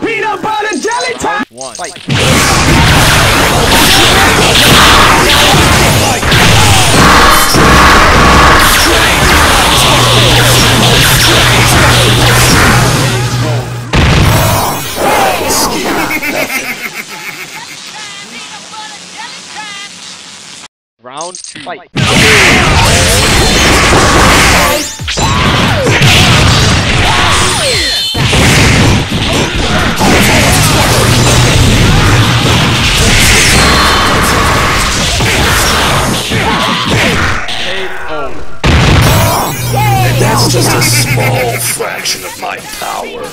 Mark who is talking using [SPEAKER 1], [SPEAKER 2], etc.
[SPEAKER 1] Peanut butter jelly time! One. Fight. Round, fight. That's just a small fraction of my power.